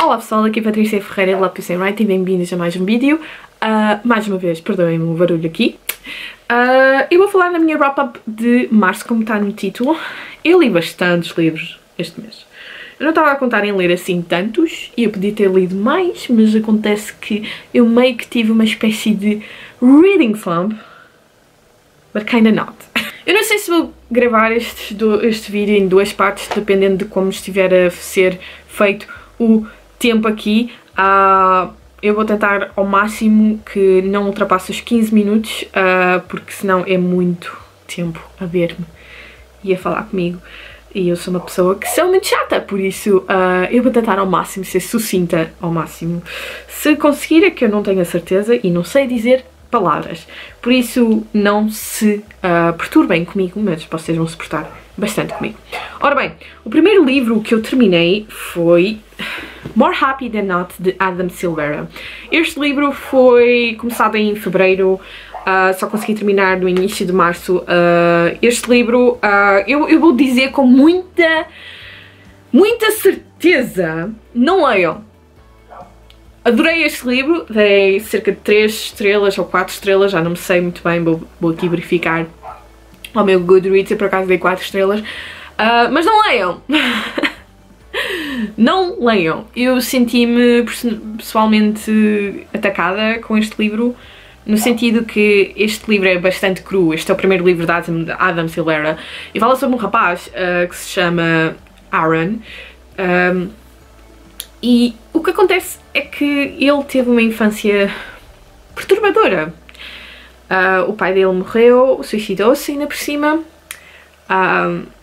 Olá pessoal, aqui é Patrícia Ferreira, Lápis Writing, bem-vindos a mais um vídeo. Uh, mais uma vez, perdoem-me o barulho aqui. Uh, eu vou falar na minha wrap-up de março, como está no título. Eu li bastantes livros este mês. Eu não estava a contar em ler assim tantos, e eu podia ter lido mais, mas acontece que eu meio que tive uma espécie de reading slump, but kinda not. Eu não sei se vou gravar este, este vídeo em duas partes, dependendo de como estiver a ser feito o tempo aqui. Uh, eu vou tentar ao máximo que não ultrapasse os 15 minutos, uh, porque senão é muito tempo a ver-me e a falar comigo. E eu sou uma pessoa que sou muito chata, por isso uh, eu vou tentar ao máximo ser sucinta ao máximo. Se conseguir é que eu não tenho a certeza e não sei dizer palavras. Por isso não se uh, perturbem comigo, mas vocês vão se portar bastante comigo. Ora bem, o primeiro livro que eu terminei foi More Happy Than Not, de Adam Silvera. Este livro foi começado em fevereiro, uh, só consegui terminar no início de março. Uh, este livro, uh, eu, eu vou dizer com muita, muita certeza, não leiam. Adorei este livro, dei cerca de 3 estrelas ou 4 estrelas, já não me sei muito bem, vou, vou aqui verificar ao meu Goodreads, eu por acaso dei 4 estrelas. Mas não leiam! não leiam! Eu senti-me pessoalmente atacada com este livro, no sentido que este livro é bastante cru. Este é o primeiro livro de Adam, Adam Silvera e fala sobre um rapaz uh, que se chama Aaron. Um, e o que acontece é que ele teve uma infância perturbadora. Uh, o pai dele morreu, suicidou-se ainda por cima. Uh,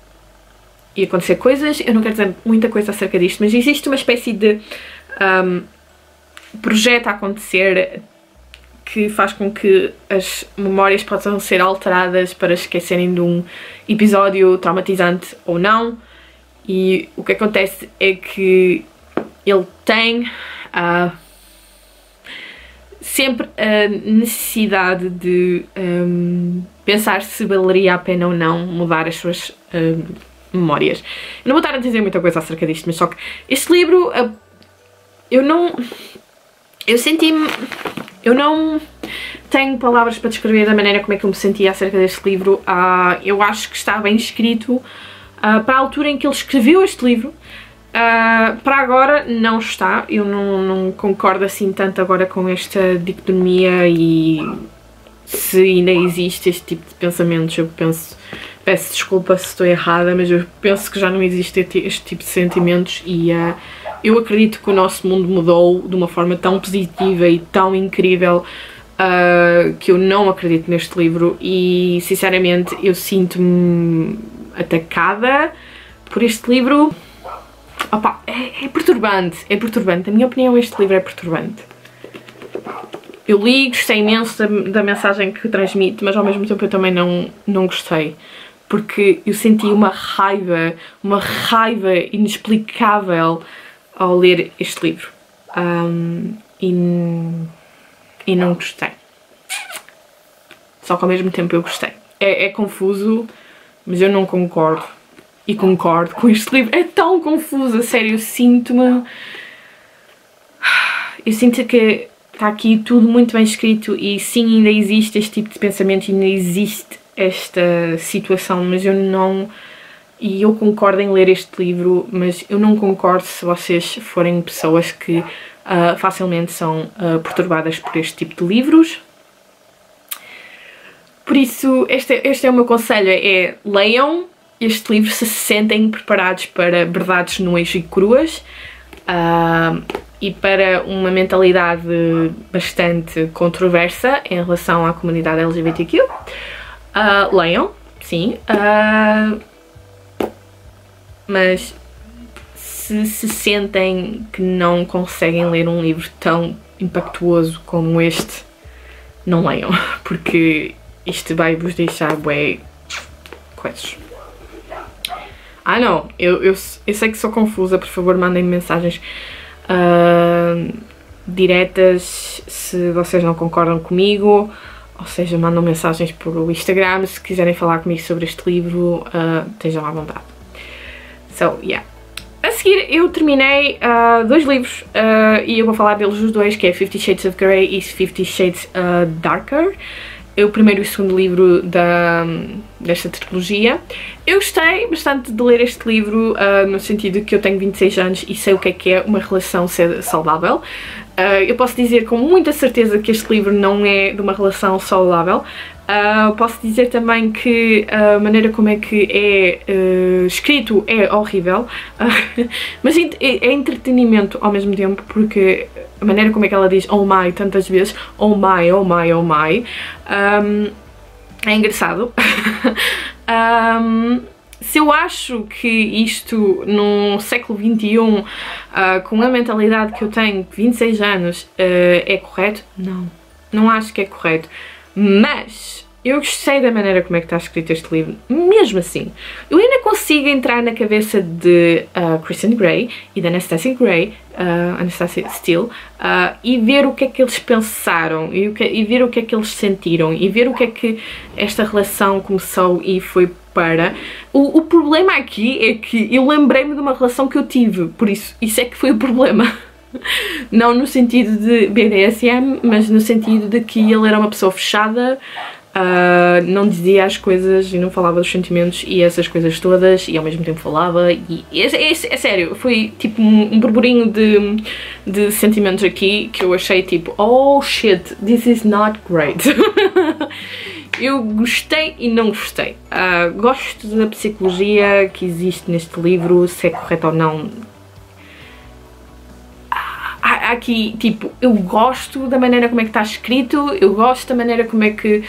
e acontecer coisas, eu não quero dizer muita coisa acerca disto, mas existe uma espécie de um, projeto a acontecer que faz com que as memórias possam ser alteradas para esquecerem de um episódio traumatizante ou não. E o que acontece é que ele tem uh, sempre a necessidade de um, pensar se valeria a pena ou não mudar as suas uh, memórias. Eu não vou estar a dizer muita coisa acerca disto, mas só que este livro eu não. Eu senti-me. Eu não tenho palavras para descrever da maneira como é que eu me sentia acerca deste livro. Uh, eu acho que está bem escrito uh, para a altura em que ele escreveu este livro. Uh, para agora não está, eu não, não, concordo assim tanto agora com esta dicotomia e se ainda existe este tipo de pensamentos, eu penso, peço desculpa se estou errada, mas eu penso que já não existe este tipo de sentimentos e uh, eu acredito que o nosso mundo mudou de uma forma tão positiva e tão incrível uh, que eu não acredito neste livro e sinceramente eu sinto-me atacada por este livro Opa, é, é perturbante, é perturbante. Na minha opinião, este livro é perturbante. Eu li, gostei imenso da, da, mensagem que transmite, mas ao mesmo tempo eu também não, não gostei. Porque eu senti uma raiva, uma raiva inexplicável ao ler este livro. Um, e, e não gostei. Só que ao mesmo tempo eu gostei. É, é confuso, mas eu não concordo e concordo com este livro. É tão confuso, a sério, eu sinto-me... Eu sinto que está aqui tudo muito bem escrito e sim, ainda existe este tipo de pensamento, ainda existe esta situação, mas eu não... E eu concordo em ler este livro, mas eu não concordo se vocês forem pessoas que uh, facilmente são uh, perturbadas por este tipo de livros. Por isso, este, este é o meu conselho, é leiam, este livro se sentem preparados para verdades nuas e cruas uh, e para uma mentalidade bastante controversa em relação à comunidade LGBTQ. Uh, leiam, sim, uh, mas se se sentem que não conseguem ler um livro tão impactuoso como este, não leiam, porque isto vai vos deixar bué coisas. Ah não, eu, eu, eu sei que sou confusa, por favor mandem-me mensagens uh, diretas se vocês não concordam comigo, ou seja, mandam mensagens por Instagram se quiserem falar comigo sobre este livro, uh, estejam à vontade. So, yeah. a seguir eu terminei uh, dois livros uh, e eu vou falar deles os dois, que é Fifty Shades of Grey e Fifty Shades uh, Darker. É o primeiro e o segundo livro da, desta trilogia. Eu gostei bastante de ler este livro no sentido que eu tenho 26 anos e sei o que é que é uma relação saudável. Uh, eu posso dizer com muita certeza que este livro não é de uma relação saudável. Uh, posso dizer também que a maneira como é que é uh, escrito é horrível, mas é, é, entretenimento ao mesmo tempo, porque a maneira como é que ela diz oh my tantas vezes, oh my, oh my, oh my, um, é engraçado. um, se eu acho que isto no século XXI, uh, com a mentalidade que eu tenho, 26 anos, uh, é correto? Não, não acho que é correto. Mas eu gostei da maneira como é que está escrito este livro, mesmo assim. Eu ainda consigo entrar na cabeça de uh, Kristen Grey e da Anastasia Grey, uh, Anastasia Steele, uh, e ver o que é que eles pensaram, e, que, e ver o que é que eles sentiram, e ver o que é que esta relação começou e foi para. O, o problema aqui é que eu lembrei-me de uma relação que eu tive, por isso, isso é que foi o problema. Não no sentido de BDSM, mas no sentido de que ele era uma pessoa fechada, Uh, não dizia as coisas e não falava dos sentimentos e essas coisas todas e ao mesmo tempo falava e é, é, é sério, foi tipo um, um burburinho de, de sentimentos aqui que eu achei tipo oh shit, this is not great eu gostei e não gostei. Uh, gosto da psicologia que existe neste livro, se é correto ou não. Aqui, tipo, eu gosto da maneira como é que está escrito, eu gosto da maneira como é que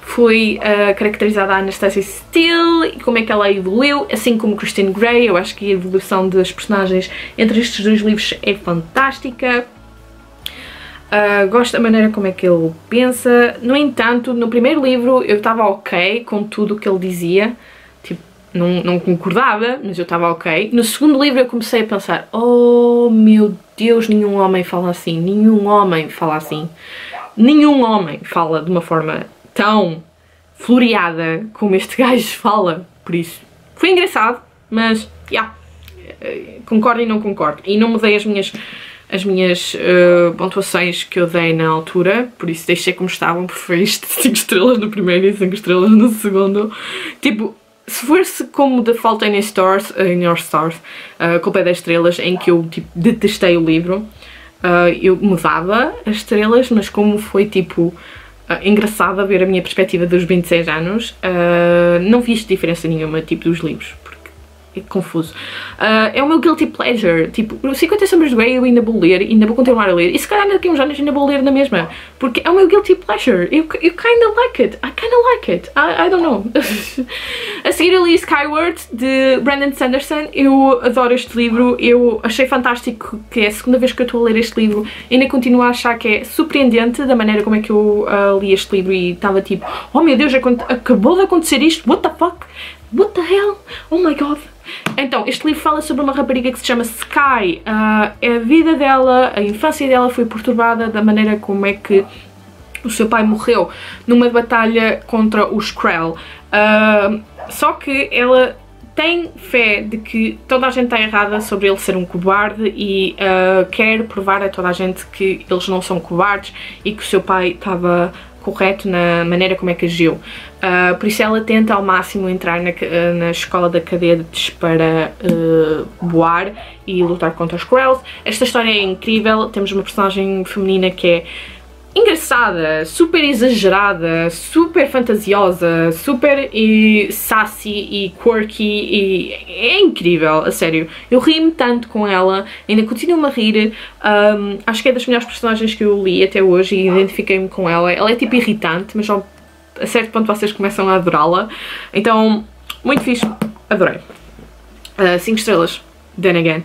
foi uh, caracterizada a Anastasia Steele e como é que ela evoluiu, assim como Christine Grey, eu acho que a evolução das personagens entre estes dois livros é fantástica. Uh, gosto da maneira como é que ele pensa, no entanto, no primeiro livro eu estava ok com tudo o que ele dizia, tipo, não, não concordava, mas eu estava ok. No segundo livro eu comecei a pensar, oh meu Deus, nenhum homem fala assim, nenhum homem fala assim, nenhum homem fala de uma forma tão floreada como este gajo fala. Por isso, foi engraçado, mas, já, yeah, concordo e não concordo. E não mudei as minhas as minhas uh, pontuações que eu dei na altura, por isso deixei como estavam, porque foi isto 5 estrelas no primeiro e 5 estrelas no segundo. Tipo, se fosse como The Fault in, stars, in Your Stars, uh, culpa é 10 estrelas, em que eu tipo, detestei o livro, uh, eu mudava as estrelas, mas como foi tipo uh, engraçado ver a minha perspectiva dos 26 anos, uh, não fiz diferença nenhuma tipo dos livros, é confuso. Uh, é o meu guilty pleasure. Tipo, 50 Sombras de Grey eu ainda vou ler, ainda vou continuar a ler. E se calhar daqui a uns anos ainda vou ler na mesma. Porque é o meu guilty pleasure. Eu, eu kinda like it. I kinda like it. I, I don't know. a seguir eu li Skyward, de Brandon Sanderson. Eu adoro este livro. Eu achei fantástico que é a segunda vez que eu estou a ler este livro. Ainda continuo a achar que é surpreendente da maneira como é que eu uh, li este livro e estava tipo, oh meu Deus, acabou de acontecer isto, what the fuck? What the hell? Oh my god! Então, este livro fala sobre uma rapariga que se chama Sky. Uh, a vida dela, a infância dela foi perturbada da maneira como é que o seu pai morreu numa batalha contra os Krell. Uh, só que ela tem fé de que toda a gente está errada sobre ele ser um cobarde e uh, quer provar a toda a gente que eles não são cobardes e que o seu pai estava correto na maneira como é que agiu. Uh, por isso ela tenta ao máximo entrar na, na escola de cadetes para uh, voar e lutar contra os Krells. Esta história é incrível, temos uma personagem feminina que é engraçada, super exagerada, super fantasiosa, super e sassy e quirky e é incrível, a sério. Eu ri-me tanto com ela, ainda continuo-me a rir. Um, acho que é das melhores personagens que eu li até hoje e identifiquei-me com ela. Ela é tipo irritante, mas a certo ponto vocês começam a adorá-la. Então, muito fixe, adorei. 5 uh, estrelas, then again.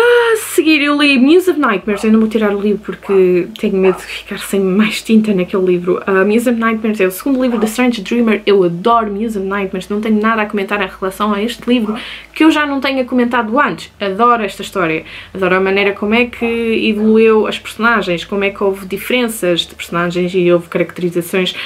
Ah, a seguir eu li Muse of Nightmares, eu não vou tirar o livro porque tenho medo de ficar sem mais tinta naquele livro. Uh, Muse of Nightmares é o segundo livro da Strange Dreamer, eu adoro Muse of Nightmares, não tenho nada a comentar em relação a este livro que eu já não tenha comentado antes. Adoro esta história, adoro a maneira como é que evoluiu as personagens, como é que houve diferenças de personagens e houve caracterizações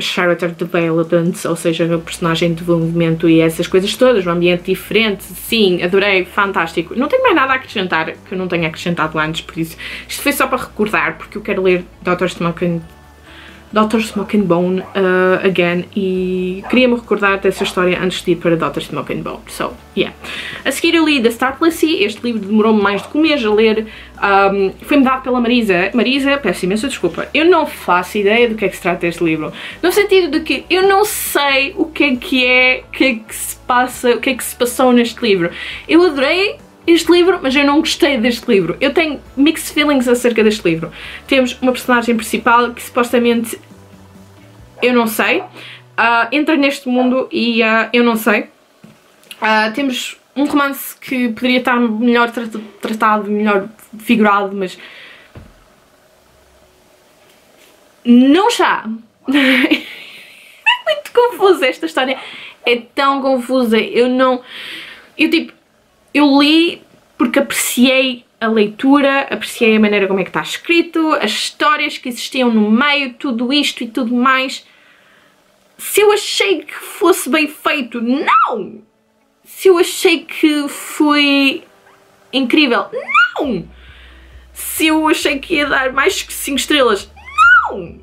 character development, ou seja, o personagem de desenvolvimento e essas coisas todas, um ambiente diferente, sim, adorei, fantástico. Não tenho mais nada a acrescentar que eu não tenha acrescentado antes, por isso isto foi só para recordar, porque eu quero ler Dr. Smoking Dr. Smoking Bone uh, again e queria-me recordar dessa história antes de ir para Dr. Smoking Bone. So, yeah. A seguir eu li The Startlessy, este livro demorou-me mais de um mês a ler, um, foi-me dado pela Marisa. Marisa, peço imensa desculpa, eu não faço ideia do que é que se trata este livro. No sentido de que eu não sei o que é que é, o que é que se passa, o que é que se passou neste livro. Eu adorei este livro, mas eu não gostei deste livro. Eu tenho mixed feelings acerca deste livro. Temos uma personagem principal que supostamente eu não sei, uh, entra neste mundo e uh, eu não sei. Uh, temos um romance que poderia estar melhor tratado, melhor figurado, mas não está. é muito confusa esta história. É tão confusa. Eu não. Eu tipo eu li porque apreciei a leitura, apreciei a maneira como é que está escrito, as histórias que existiam no meio, tudo isto e tudo mais. Se eu achei que fosse bem feito, não! Se eu achei que foi incrível, não! Se eu achei que ia dar mais que 5 estrelas, não!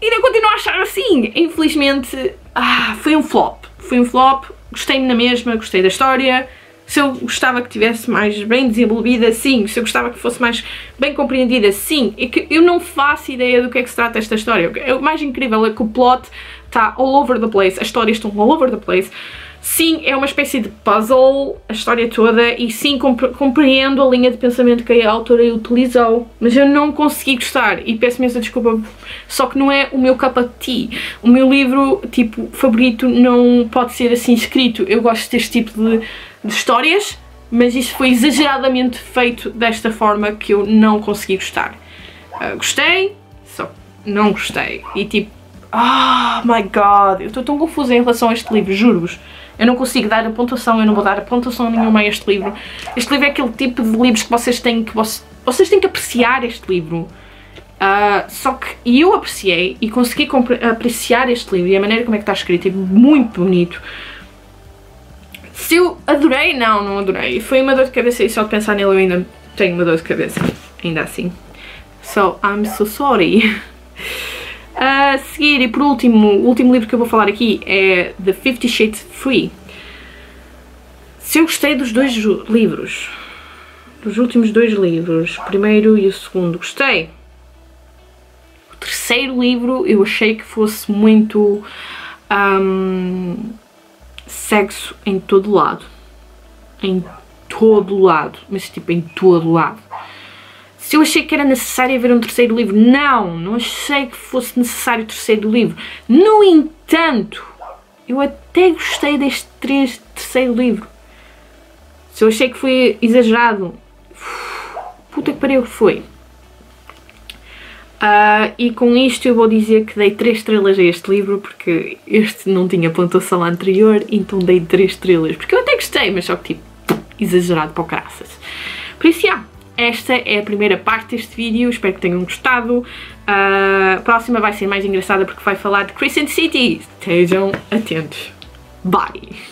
Ainda continuo a achar assim. Infelizmente, ah, foi um flop. Foi um flop, gostei na mesma, gostei da história, se eu gostava que tivesse mais bem desenvolvida, sim. Se eu gostava que fosse mais bem compreendida, sim. É que eu não faço ideia do que é que se trata esta história. O mais incrível é que o plot está all over the place, as histórias estão all over the place. Sim, é uma espécie de puzzle, a história toda, e sim, compreendo a linha de pensamento que a autora utilizou, mas eu não consegui gostar, e peço imensa desculpa, só que não é o meu of tea. O meu livro, tipo, favorito não pode ser assim escrito. Eu gosto deste tipo de de histórias, mas isto foi exageradamente feito desta forma que eu não consegui gostar. Uh, gostei, só não gostei. E tipo, oh my god, eu estou tão confusa em relação a este livro, juro-vos. Eu não consigo dar a pontuação, eu não vou dar a pontuação nenhuma a este livro. Este livro é aquele tipo de livros que vocês têm que, vocês têm que apreciar este livro. Uh, só que eu apreciei e consegui apreciar este livro e a maneira como é que está escrito é muito bonito. Se eu adorei, não, não adorei. Foi uma dor de cabeça e só de pensar nele eu ainda tenho uma dor de cabeça. Ainda assim. So, I'm so sorry. A seguir, e por último, o último livro que eu vou falar aqui é The Fifty Shades Free. Se eu gostei dos dois livros, dos últimos dois livros, o primeiro e o segundo, gostei. O terceiro livro eu achei que fosse muito... Um, sexo em todo lado. Em todo lado. Mas tipo, em todo lado. Se eu achei que era necessário haver um terceiro livro, não, não achei que fosse necessário o terceiro livro. No entanto, eu até gostei deste terceiro livro. Se eu achei que foi exagerado, puta que pariu foi. Uh, e com isto eu vou dizer que dei 3 estrelas a este livro porque este não tinha pontuação anterior, então dei 3 estrelas. Porque eu até gostei, mas só que tipo, exagerado para o caraças. Por isso, já, esta é a primeira parte deste vídeo, espero que tenham gostado. Uh, a próxima vai ser mais engraçada porque vai falar de Crescent City. Estejam atentos. Bye!